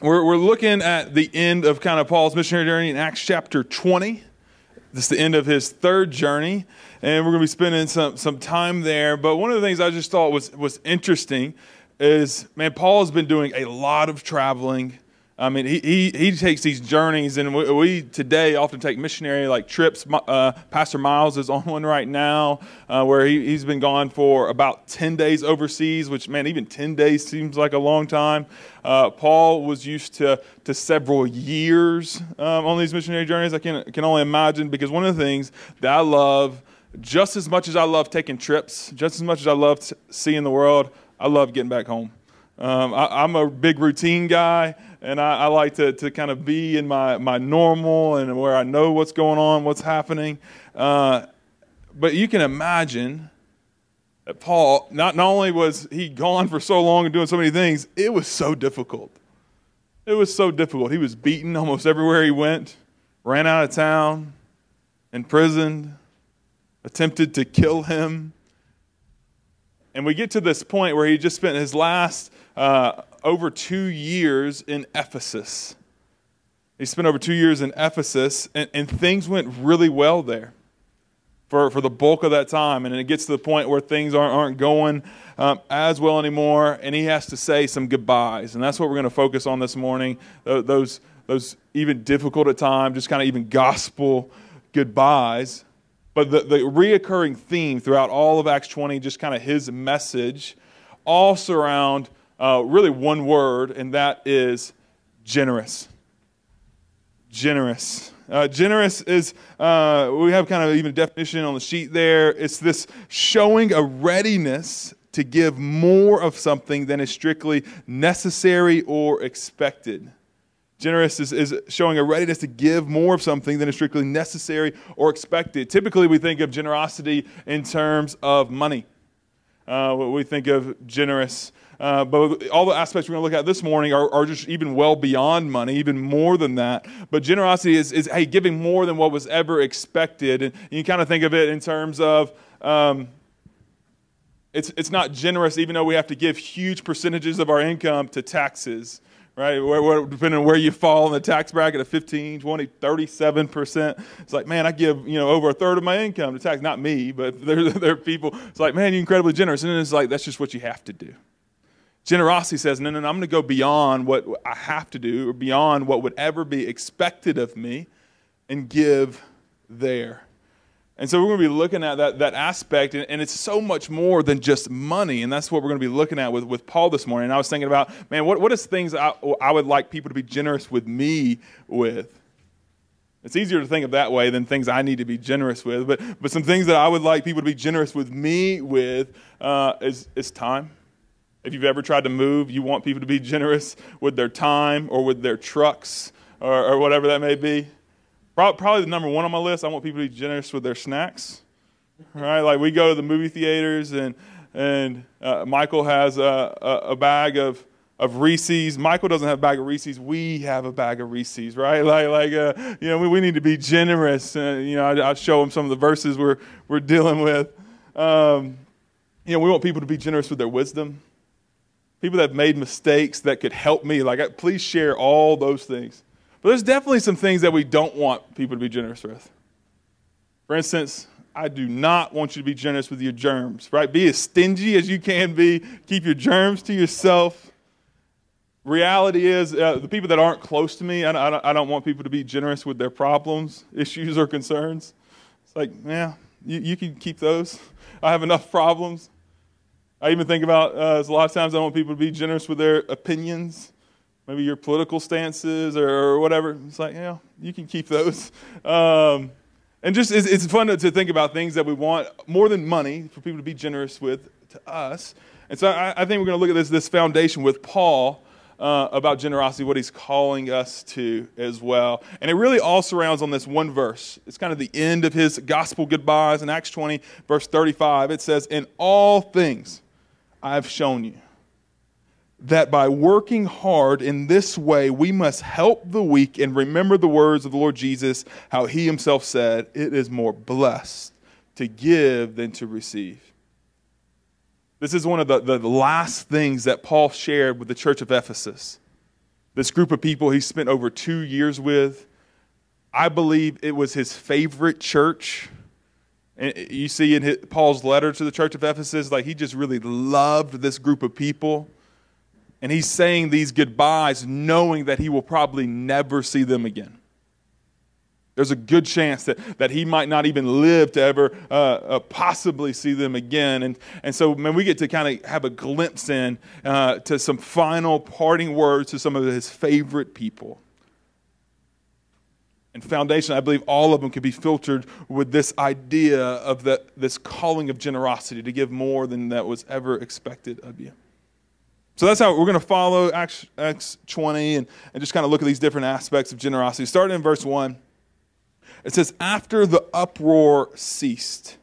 we're, we're looking at the end of kind of Paul's missionary journey in Acts chapter 20. This is the end of his third journey, and we're going to be spending some, some time there. But one of the things I just thought was, was interesting is, man, Paul has been doing a lot of traveling I mean, he, he, he takes these journeys, and we, we today often take missionary like trips. Uh, Pastor Miles is on one right now, uh, where he, he's been gone for about 10 days overseas, which, man, even 10 days seems like a long time. Uh, Paul was used to, to several years um, on these missionary journeys. I can, can only imagine because one of the things that I love, just as much as I love taking trips, just as much as I love seeing the world, I love getting back home. Um, I, am a big routine guy, and I, I, like to, to kind of be in my, my normal and where I know what's going on, what's happening. Uh, but you can imagine that Paul, not, not only was he gone for so long and doing so many things, it was so difficult. It was so difficult. He was beaten almost everywhere he went, ran out of town, imprisoned, attempted to kill him. And we get to this point where he just spent his last uh, over two years in Ephesus. He spent over two years in Ephesus, and, and things went really well there for, for the bulk of that time. And it gets to the point where things aren't, aren't going um, as well anymore, and he has to say some goodbyes. And that's what we're going to focus on this morning those, those even difficult at times, just kind of even gospel goodbyes. But the, the reoccurring theme throughout all of Acts 20, just kind of his message, all surround uh, really one word, and that is generous. Generous. Uh, generous is, uh, we have kind of even a definition on the sheet there. It's this showing a readiness to give more of something than is strictly necessary or expected. Generous is, is showing a readiness to give more of something than is strictly necessary or expected. Typically, we think of generosity in terms of money. Uh, we think of generous uh, but all the aspects we're going to look at this morning are, are just even well beyond money, even more than that. But generosity is, is hey, giving more than what was ever expected. And you kind of think of it in terms of um, it's, it's not generous, even though we have to give huge percentages of our income to taxes right? Where, where, depending on where you fall in the tax bracket of 15, 20, 37%. It's like, man, I give, you know, over a third of my income to tax. Not me, but there, there are people. It's like, man, you're incredibly generous. And it's like, that's just what you have to do. Generosity says, no, no, no, I'm going to go beyond what I have to do or beyond what would ever be expected of me and give there. And so we're going to be looking at that, that aspect, and, and, it's so much more than just money. And that's what we're going to be looking at with, with Paul this morning. And I was thinking about, man, what, what is things I, I would like people to be generous with me with? It's easier to think of that way than things I need to be generous with. But, but some things that I would like people to be generous with me with uh, is, is time if you've ever tried to move, you want people to be generous with their time or with their trucks or, or whatever that may be. Probably the number one on my list, I want people to be generous with their snacks. Right? Like we go to the movie theaters and, and uh, Michael has a, a, a bag of, of Reese's. Michael doesn't have a bag of Reese's. We have a bag of Reese's, right? Like, like uh, you know, we, we need to be generous. Uh, you know, I, will show them some of the verses we're, we're dealing with. Um, you know, we want people to be generous with their wisdom people that have made mistakes that could help me. Like, please share all those things. But there's definitely some things that we don't want people to be generous with. For instance, I do not want you to be generous with your germs, right? Be as stingy as you can be. Keep your germs to yourself. Reality is, uh, the people that aren't close to me, I, I, I, don't want people to be generous with their problems, issues, or concerns. It's like, yeah, you, you can keep those. I have enough problems. I even think about uh, a lot of times I want people to be generous with their opinions, maybe your political stances or, or whatever. It's like, yeah, you can keep those. Um, and just it's, it's fun to, to, think about things that we want more than money for people to be generous with to us. And so I, I think we're going to look at this this foundation with Paul uh, about generosity, what he's calling us to as well. And it really all surrounds on this one verse. It's kind of the end of his gospel goodbyes in Acts 20, verse 35. It says, In all things, I've shown you that by working hard in this way, we must help the weak and remember the words of the Lord Jesus, how he himself said, It is more blessed to give than to receive. This is one of the, the last things that Paul shared with the church of Ephesus. this group of people he spent over two years with. I believe it was his favorite church. And you see in his, Paul's letter to the church of Ephesus, like he just really loved this group of people. And he's saying these goodbyes knowing that he will probably never see them again. There's a good chance that, that he might not even live to ever uh, uh, possibly see them again. And, and so, man, we get to kind of have a glimpse in uh, to some final parting words to some of his favorite people. And foundation, I believe all of them could be filtered with this idea of the, this calling of generosity to give more than that was ever expected of you. So that's how we're going to follow Acts, Acts 20 and, and just kind of look at these different aspects of generosity. Starting in verse 1, it says, After the uproar ceased.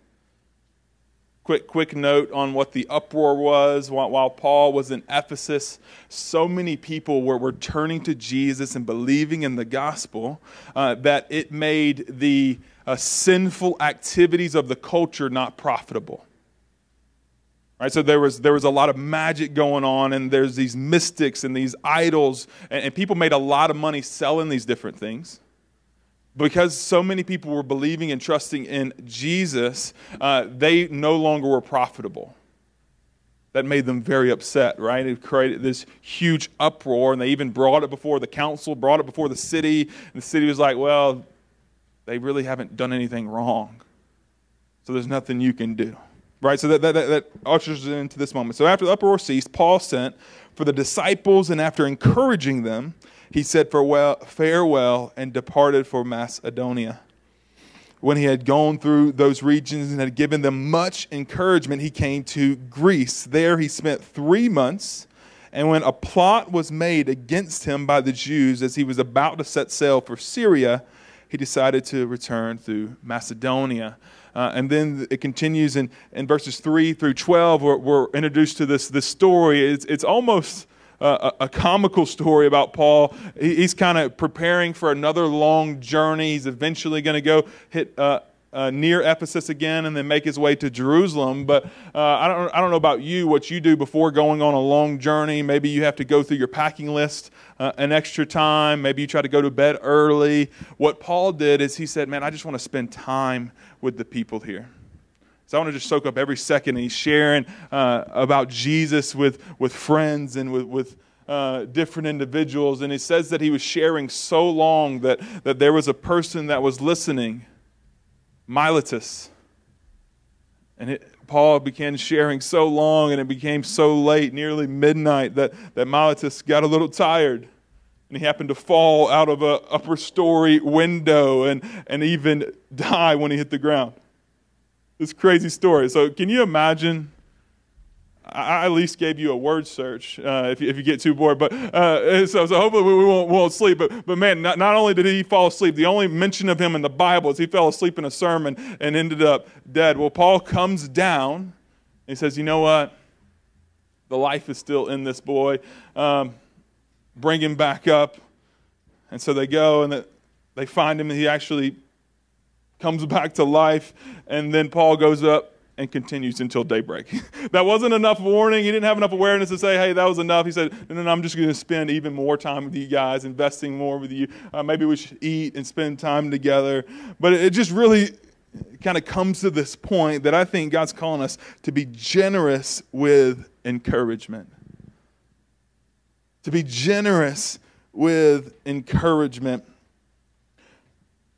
Quick, quick note on what the uproar was. While, while Paul was in Ephesus, so many people were, were turning to Jesus and believing in the gospel uh, that it made the uh, sinful activities of the culture not profitable. Right, so there was, there was a lot of magic going on, and there's these mystics and these idols, and, and people made a lot of money selling these different things. Because so many people were believing and trusting in Jesus, uh, they no longer were profitable. That made them very upset, right? It created this huge uproar, and they even brought it before the council, brought it before the city, and the city was like, well, they really haven't done anything wrong. So there's nothing you can do. Right? So that, that, that ushers into this moment. So after the uproar ceased, Paul sent for the disciples, and after encouraging them, he said farewell, farewell and departed for Macedonia. When he had gone through those regions and had given them much encouragement, he came to Greece. There he spent three months. And when a plot was made against him by the Jews as he was about to set sail for Syria, he decided to return through Macedonia. Uh, and then it continues in, in verses 3 through 12. We're, we're introduced to this, this story. It's, it's almost a, a comical story about Paul. He's kind of preparing for another long journey. He's eventually going to go hit. Uh, uh, near Ephesus again and then make his way to Jerusalem. But uh, I, don't, I don't know about you, what you do before going on a long journey. Maybe you have to go through your packing list uh, an extra time. Maybe you try to go to bed early. What Paul did is he said, Man, I just want to spend time with the people here. So I want to just soak up every second. And he's sharing uh, about Jesus with, with friends and with, with uh, different individuals. And he says that he was sharing so long that, that there was a person that was listening, Miletus. And it, Paul began sharing so long and it became so late, nearly midnight, that, that Miletus got a little tired. And he happened to fall out of an upper story window and, and even die when he hit the ground. This crazy story. So, can you imagine? I at least gave you a word search uh, if, you, if you get too bored. But uh, so, so hopefully we won't, won't sleep. But, but man, not, not only did he fall asleep, the only mention of him in the Bible is he fell asleep in a sermon and ended up dead. Well, Paul comes down. he says, You know what? The life is still in this boy. Um, bring him back up. And so they go and they find him, and he actually comes back to life. And then Paul goes up and continues until daybreak. that wasn't enough warning. He didn't have enough awareness to say, hey, that was enough. He said, no, no, no I'm just going to spend even more time with you guys, investing more with you. Uh, maybe we should eat and spend time together. But it just really kind of comes to this point that I think God's calling us to be generous with encouragement to be generous with encouragement.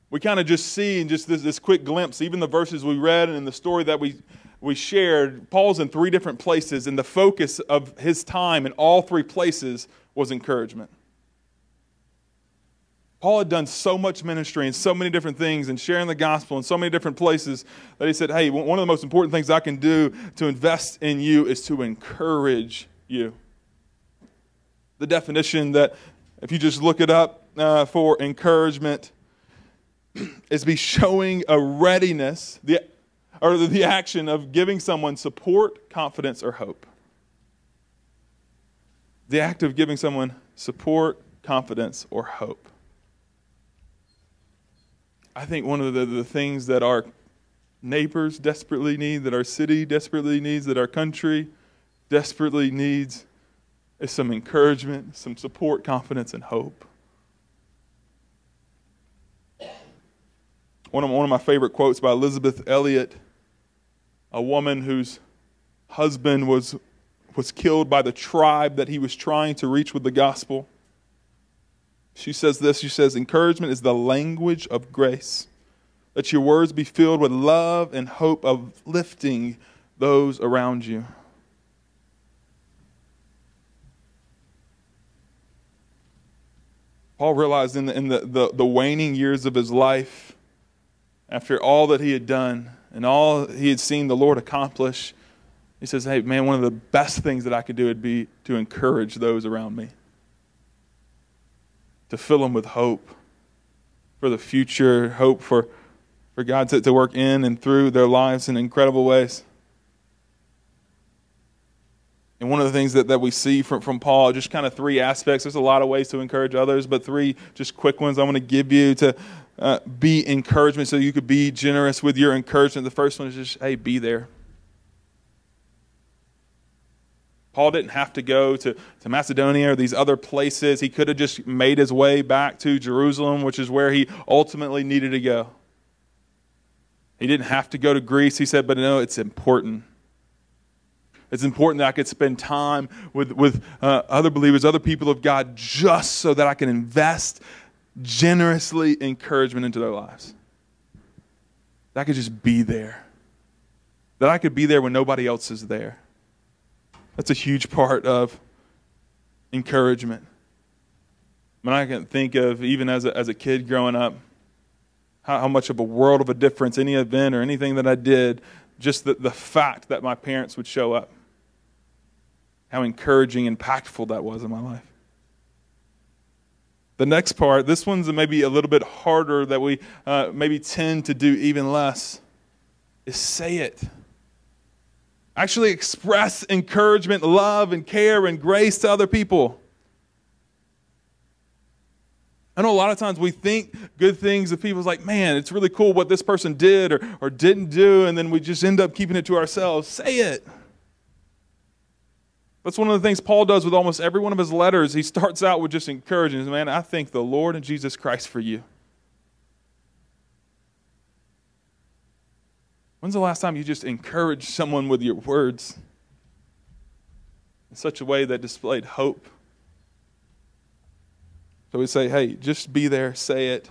We kind of just see in just this, this quick glimpse, even the verses we read and in the story that we, we shared, Paul's in three different places, and the focus of his time in all three places was encouragement. Paul had done so much ministry and so many different things and sharing the gospel in so many different places that he said, Hey, one of the most important things I can do to invest in you is to encourage you the definition that, if you just look it up uh, for encouragement, is be showing a readiness, the, or the, action of giving someone support, confidence, or hope. The act of giving someone support, confidence, or hope. I think one of the, the things that our neighbors desperately need, that our city desperately needs, that our country desperately needs is some encouragement, some support, confidence, and hope. One of, one of my favorite quotes by Elisabeth Elliot, a woman whose husband was, was killed by the tribe that he was trying to reach with the gospel. She says this She says, Encouragement is the language of grace. Let your words be filled with love and hope of lifting those around you. Paul realized in, the, in the, the, the, waning years of his life, after all that he had done and all he had seen the Lord accomplish, he says, Hey, man, one of the best things that I could do would be to encourage those around me, to fill them with hope for the future, hope for for God to, to work in and through their lives in incredible ways. And one of the things that, that we see from, from Paul, just kind of three aspects. There's a lot of ways to encourage others, but three just quick ones I want to give you to uh, be encouragement so you could be generous with your encouragement. The first one is just, hey, be there. Paul didn't have to go to, to Macedonia or these other places. He could have just made his way back to Jerusalem, which is where he ultimately needed to go. He didn't have to go to Greece. He said, but no, it's important. It's important that I could spend time with, with uh, other believers, other people of God, just so that I can invest generously encouragement into their lives. That I could just be there. That I could be there when nobody else is there. That's a huge part of encouragement. When I can think of, even as a, as a kid growing up, how, how much of a world of a difference any event or anything that I did, just the, the fact that my parents would show up. How encouraging, impactful that was in my life. The next part, this one's maybe a little bit harder that we uh, maybe tend to do even less, is say it. Actually express encouragement, love, and care and grace to other people. I know a lot of times we think good things of people's like, man, it's really cool what this person did or, or didn't do, and then we just end up keeping it to ourselves. Say it. That's one of the things Paul does with almost every one of his letters. He starts out with just encouraging, man, I thank the Lord and Jesus Christ for you. When's the last time you just encouraged someone with your words in such a way that displayed hope? So we say, hey, just be there, say it.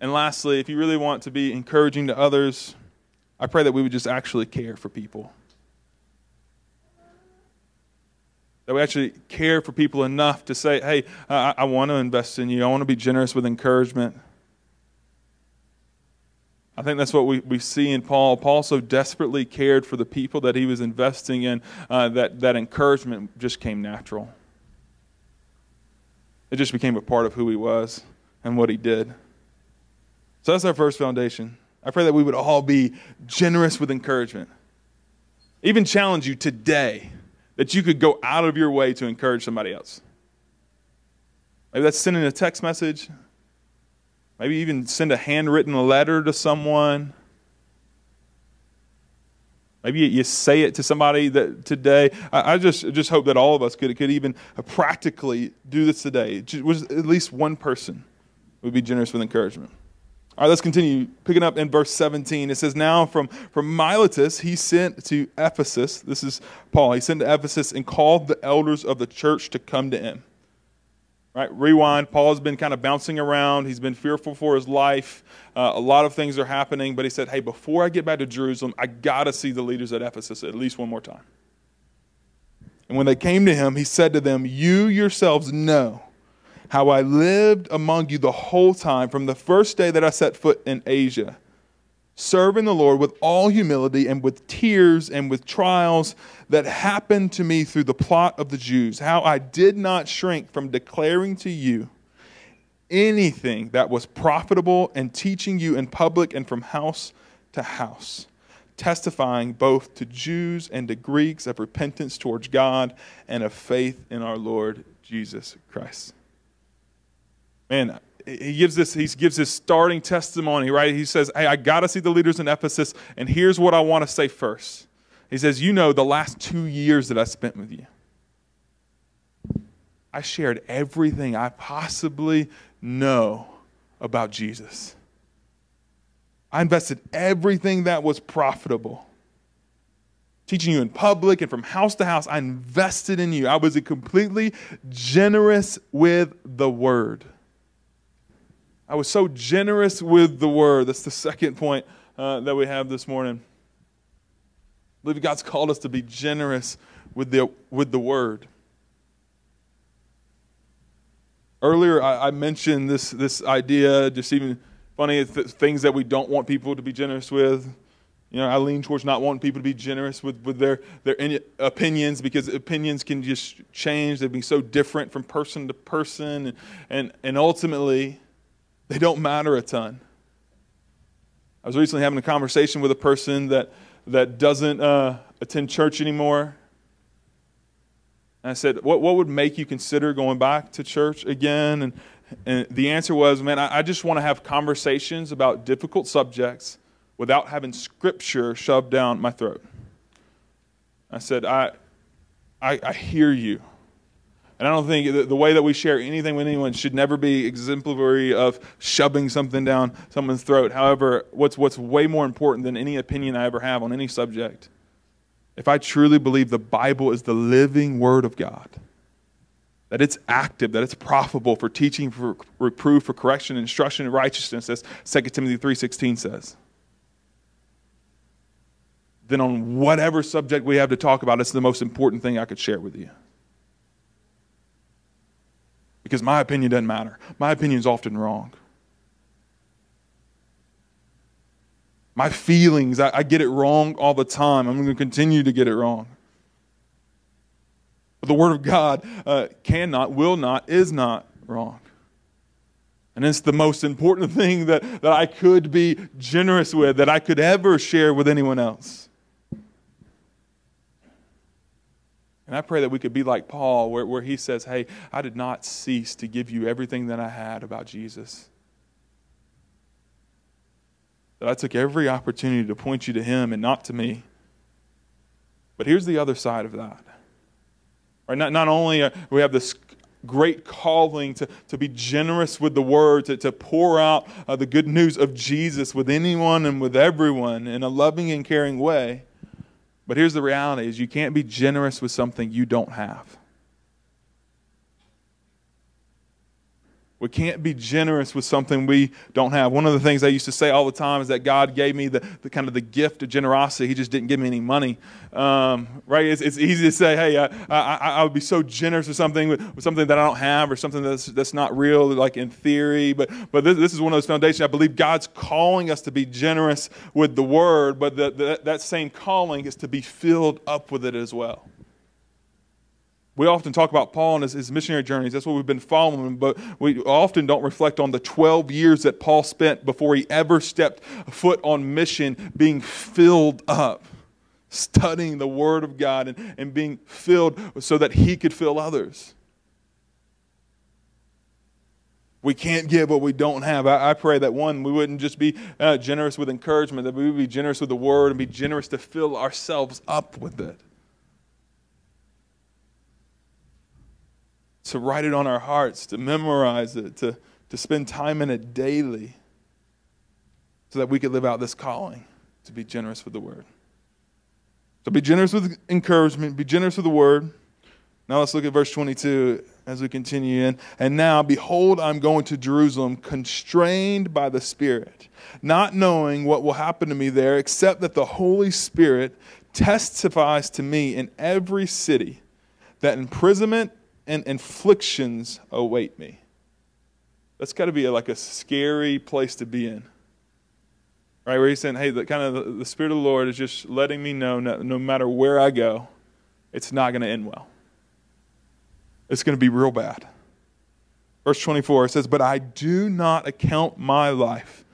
And lastly, if you really want to be encouraging to others, I pray that we would just actually care for people. That we actually care for people enough to say, hey, I, I want to invest in you. I want to be generous with encouragement. I think that's what we, we see in Paul. Paul so desperately cared for the people that he was investing in uh, that, that encouragement just came natural. It just became a part of who he was and what he did. So that's our first foundation. I pray that we would all be generous with encouragement. Even challenge you today that you could go out of your way to encourage somebody else. Maybe that's sending a text message. Maybe even send a handwritten letter to someone. Maybe you say it to somebody that today. I, just just hope that all of us could could even practically do this today. Was at least one person would be generous with encouragement. All right, let's continue. Picking up in verse 17, it says, Now from, from Miletus he sent to Ephesus. This is Paul. He sent to Ephesus and called the elders of the church to come to him. Right, rewind. Paul's been kind of bouncing around. He's been fearful for his life. Uh, a lot of things are happening, but he said, Hey, before I get back to Jerusalem, I got to see the leaders at Ephesus at least one more time. And when they came to him, he said to them, You yourselves know how I lived among you the whole time from the first day that I set foot in Asia serving the Lord with all humility and with tears and with trials that happened to me through the plot of the Jews, how I did not shrink from declaring to you anything that was profitable and teaching you in public and from house to house, testifying both to Jews and to Greeks of repentance towards God and of faith in our Lord Jesus Christ. Man, he gives this he gives this starting testimony right he says hey i got to see the leaders in ephesus and here's what i want to say first he says you know the last two years that i spent with you I shared everything I possibly know about Jesus. I invested everything that was profitable. Teaching you in public and from house to house, I invested in you. I was completely generous with the word. I was so generous with the word. That's the second point uh, that we have this morning. I believe God's called us to be generous with the, with the word. Earlier, I, I mentioned this, this idea, just even funny th- things that we don't want people to be generous with. You know, I lean towards not wanting people to be generous with, with their, their in- opinions because opinions can just change. They'd be so different from person to person. And, and, and ultimately, they don't matter a ton. I was recently having a conversation with a person that, that doesn't uh, attend church anymore. And I said, what, what would make you consider going back to church again? And, and the answer was, man, I, I just want to have conversations about difficult subjects without having scripture shoved down my throat. I said, I, I, I hear you. And I don't think the, the way that we share anything with anyone should never be exemplary of shoving something down someone's throat. However, what's, what's way more important than any opinion I ever have on any subject if I truly believe the Bible is the living Word of God, that it's active, that it's profitable for teaching, for reproof, for correction, instruction, and righteousness, as 2 Timothy 3.16 says, then on whatever subject we have to talk about, it's the most important thing I could share with you. Because my opinion doesn't matter. My opinion is often wrong. My feelings, I, I get it wrong all the time. I'm going to continue to get it wrong. But the Word of God uh, cannot, will not, is not wrong. And it's the most important thing that, that I could be generous with, that I could ever share with anyone else. And I pray that we could be like Paul, where, where he says, Hey, I did not cease to give you everything that I had about Jesus that I took every opportunity to point you to him and not to me. But here's the other side of that. Right? Not, not only uh, we have this great calling to, to be generous with the word, to, to pour out uh, the good news of Jesus with anyone and with everyone in a loving and caring way. But here's the reality is you can't be generous with something you don't have. We can't be generous with something we don't have. One of the things I used to say all the time is that God gave me the, the kind of the gift of generosity. He just didn't give me any money. Um, right? It's, it's, easy to say, hey, I, I, I, would be so generous with something, with, with, something that I don't have or something that's, that's not real, like in theory. But, but this, this is one of those foundations. I believe God's calling us to be generous with the word, but the, the, that same calling is to be filled up with it as well. We often talk about Paul and his, his, missionary journeys. That's what we've been following, but we often don't reflect on the 12 years that Paul spent before he ever stepped foot on mission, being filled up, studying the Word of God and, and being filled so that he could fill others. We can't give what we don't have. I, I pray that one, we wouldn't just be uh, generous with encouragement, that we would be generous with the Word and be generous to fill ourselves up with it. To write it on our hearts, to memorize it, to, to spend time in it daily, so that we could live out this calling to be generous with the word. So be generous with encouragement, be generous with the word. Now let's look at verse 22 as we continue in. And now, behold, I'm going to Jerusalem, constrained by the Spirit, not knowing what will happen to me there, except that the Holy Spirit testifies to me in every city that imprisonment and afflictions await me. That's got to be a, like a scary place to be in. Right, where he's saying, hey, the, kind of the, the Spirit of the Lord is just letting me know no, no matter where I go, it's not going to end well. It's going to be real bad. Verse 24 says, But I do not account my life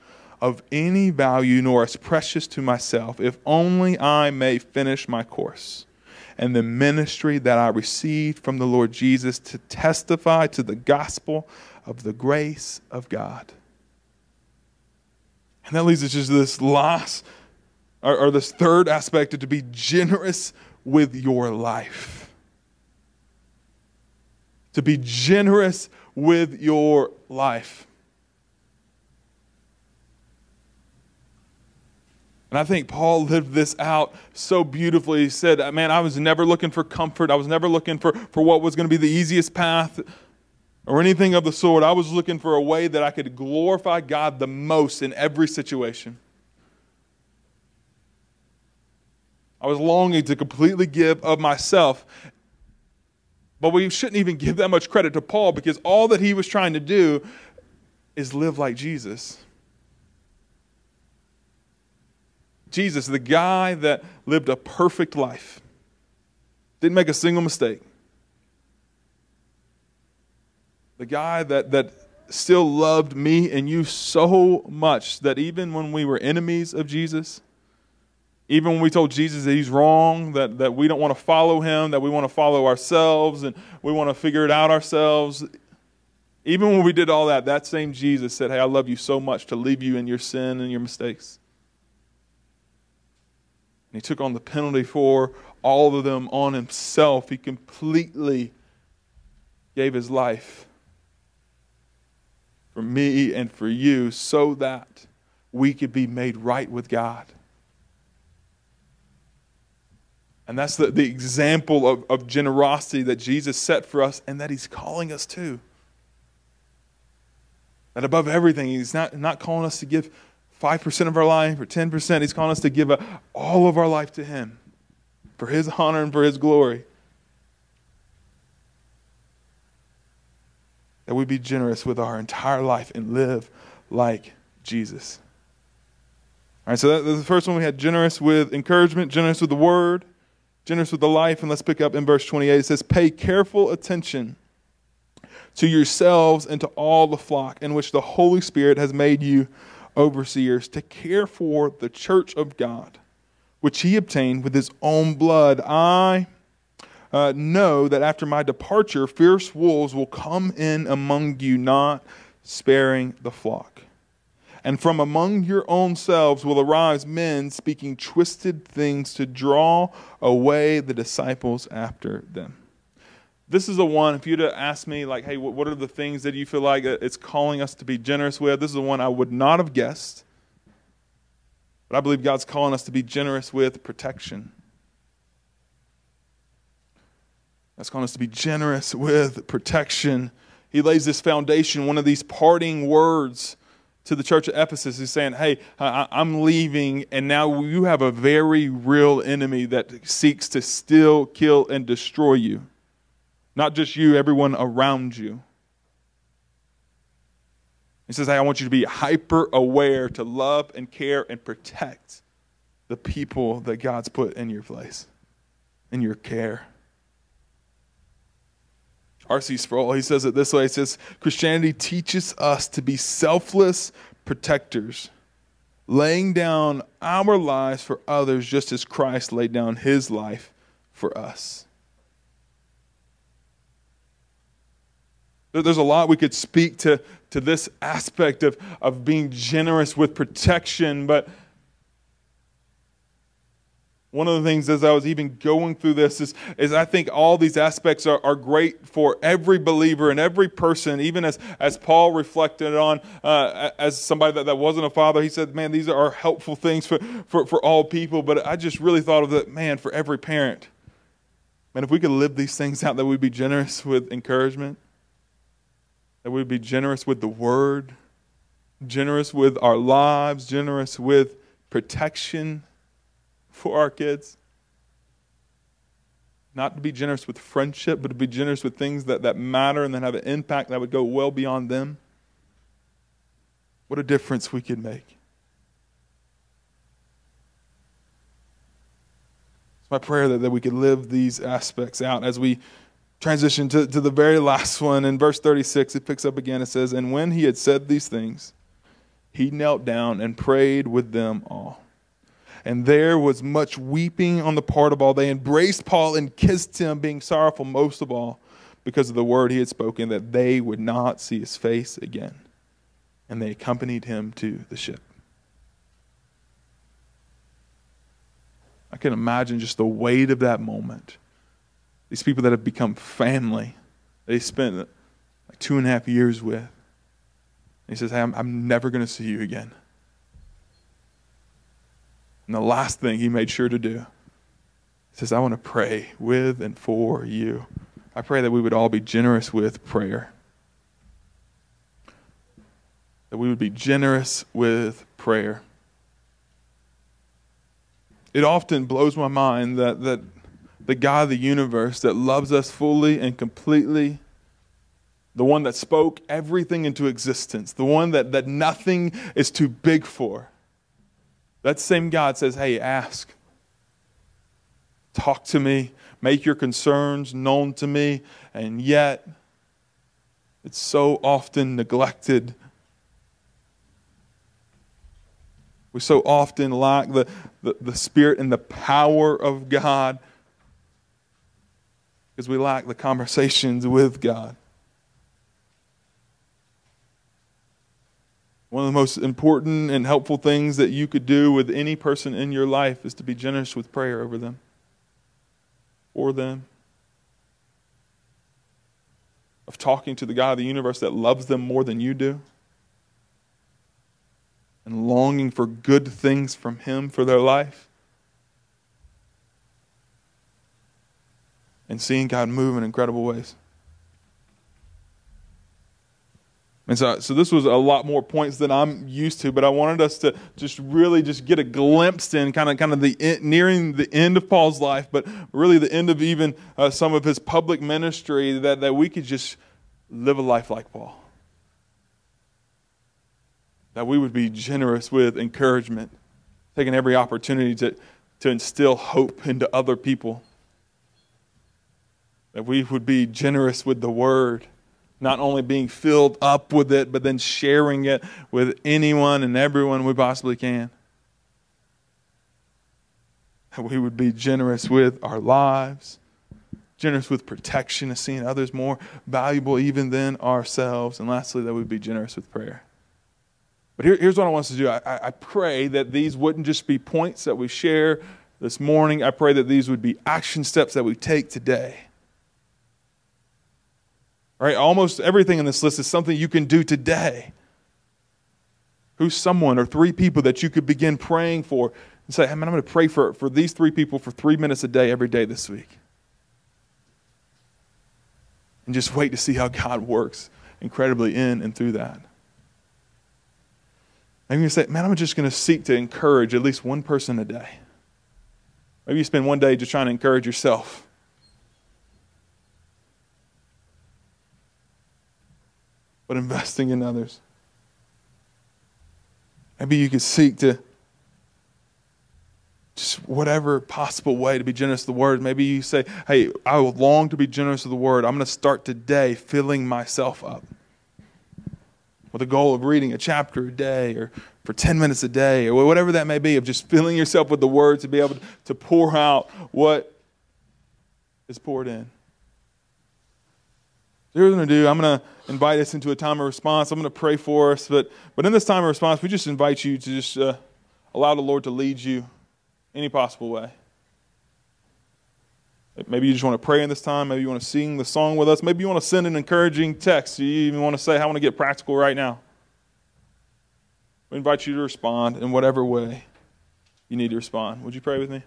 of any value nor as precious to myself, if only I may finish my course and the ministry that I received from the Lord Jesus to testify to the gospel of the grace of God. And that leads us to this last, or, or this third aspect of to be generous with your life. to be generous with your life. And I think Paul lived this out so beautifully. He said, Man, I was never looking for comfort. I was never looking for, for what was going to be the easiest path or anything of the sort. I was looking for a way that I could glorify God the most in every situation. I was longing to completely give of myself. But we shouldn't even give that much credit to Paul because all that he was trying to do is live like Jesus. Jesus, the guy that lived a perfect life, didn't make a single mistake. The guy that, that still loved me and you so much that even when we were enemies of Jesus, even when we told Jesus that he's wrong, that, that we don't want to follow him, that we want to follow ourselves and we want to figure it out ourselves, even when we did all that, that same Jesus said, Hey, I love you so much to leave you in your sin and your mistakes. And he took on the penalty for all of them on himself. He completely gave his life for me and for you so that we could be made right with God. And that's the, the example of, of generosity that Jesus set for us and that he's calling us to. That above everything, he's not, not calling us to give 5% of our life or 10%. He's calling us to give a, all of our life to him for his honor and for his glory. That we be generous with our entire life and live like Jesus. All right, so that, the first one we had generous with encouragement, generous with the word generous with the life. And let's pick up in verse 28. It says, Pay careful attention to yourselves and to all the flock in which the Holy Spirit has made you overseers to care for the church of God, which he obtained with his own blood. I uh, know that after my departure, fierce wolves will come in among you, not sparing the flock. And from among your own selves will arise men speaking twisted things to draw away the disciples after them. This is the one, if you'd ask me, like, hey, what are the things that you feel like uh, it's calling us to be generous with? This is the one I would not have guessed. But I believe God's calling us to be generous with protection. God's calling us to be generous with protection. He lays this foundation, one of these parting words to the church of Ephesus. He's saying, Hey, I'm leaving, and now you have a very real enemy that seeks to steal, kill, and destroy you. Not just you, everyone around you. He says, Hey, I want you to be hyper aware to love and care and protect the people that God's put in your place, in your care. R.C. Sproul, he says it this way. He says, Christianity teaches us to be selfless protectors, laying down our lives for others just as Christ laid down his life for us. There's a lot we could speak to, to this aspect of, of being generous with protection, but one of the things as I was even going through this is, is I think all these aspects are, are great for every believer and every person, even as, as Paul reflected on uh, as somebody that, that wasn't a father. He said, Man, these are helpful things for, for, for all people. But I just really thought of that, man, for every parent. Man, if we could live these things out, that we'd be generous with encouragement, that we'd be generous with the word, generous with our lives, generous with protection for our kids. Not to be generous with friendship, but to be generous with things that, that matter and that have an impact that would go well beyond them. What a difference we could make. It's my prayer that, that we could live these aspects out as we transition to, to the very last one. In verse 36, it picks up again. It says, And when he had said these things, he knelt down and prayed with them all and there was much weeping on the part of all. They embraced Paul and kissed him, being sorrowful most of all because of the word he had spoken, that they would not see his face again. And they accompanied him to the ship. I can imagine just the weight of that moment. These people that have become family, he spent like two and a half years with. And he says, Hey, I'm, I'm never going to see you again. And the last thing he made sure to do he says, I want to pray with and for you. I pray that we would all be generous with prayer. That we would be generous with prayer. It often blows my mind that, that the God of the universe that loves us fully and completely, the one that spoke everything into existence, the one that, that nothing is too big for, that same God says, Hey, ask. Talk to me. Make your concerns known to me. And yet, it's so often neglected. We so often lack the, the, the spirit and the power of God because we lack the conversations with God. One of the most important and helpful things that you could do with any person in your life is to be generous with prayer over them, for them, of talking to the God of the universe that loves them more than you do, and longing for good things from Him for their life. And seeing God move in incredible ways. And so, so this was a lot more points than I'm used to, but I wanted us to just really just get a glimpse in kind of kind of the nearing the end of Paul's life, but really the end of even uh, some of his public ministry that, that we could just live a life like Paul. That we would be generous with encouragement, taking every opportunity to, to instill hope into other people. That we would be generous with the word not only being filled up with it, but then sharing it with anyone and everyone we possibly can. That we would be generous with our lives, generous with protection, seeing others more valuable even than ourselves. And lastly, that we'd be generous with prayer. But here, here's what I want us to do I, I pray that these wouldn't just be points that we share this morning, I pray that these would be action steps that we take today Right? Almost everything in this list is something you can do today. Who's someone or three people that you could begin praying for and say, hey, man, I'm going to pray for, for these three people for three minutes a day every day this week. And just wait to see how God works incredibly in and through that. Maybe you say, man, I'm just going to seek to encourage at least one person a day. Maybe you spend one day just trying to encourage yourself. But investing in others. Maybe you could seek to just whatever possible way to be generous to the word. Maybe you say, Hey, I long to be generous to the word. I'm going to start today filling myself up with the goal of reading a chapter a day or for 10 minutes a day or whatever that may be, of just filling yourself with the word to be able to pour out what is poured in. So here's what I'm going to do. I'm going to invite us into a time of response. I'm going to pray for us. But, but in this time of response, we just invite you to just uh, allow the Lord to lead you any possible way. Maybe you just want to pray in this time. Maybe you want to sing the song with us. Maybe you want to send an encouraging text. You even want to say, I want to get practical right now. We invite you to respond in whatever way you need to respond. Would you pray with me?